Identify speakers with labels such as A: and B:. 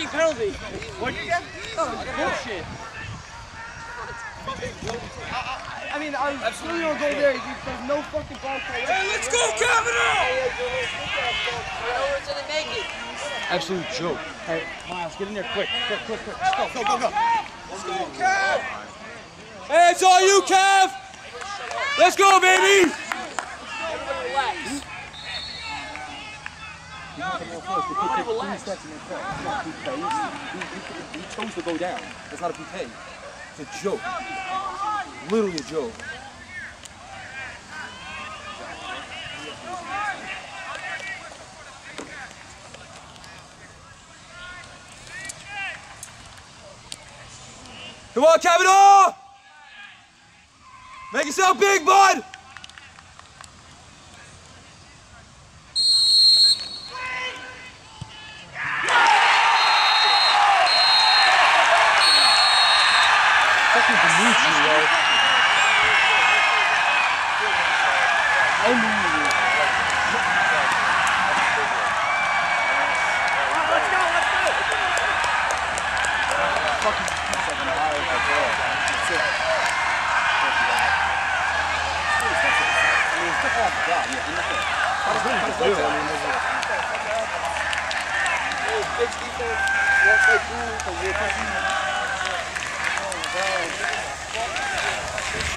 A: fucking penalty.
B: What you get?
A: Bullshit. I mean, I'm still gonna go there. There's no fucking ball play.
B: Hey, let's go, Kavanaugh!
A: gonna make it.
C: Absolute joke.
A: Hey, Miles, get in there quick, quick, quick, quick. Let's go, go, go, go.
B: Let's go, Kev! Hey, it's all you, Kev! Let's go, baby!
C: He chose to go down. It's not a bouquet. It's a joke. Literally a joke. Come on, Kavanaugh! Make yourself big, bud! fucking Demetrio. Unbelievable. Big defense, one play through, because we're pushing.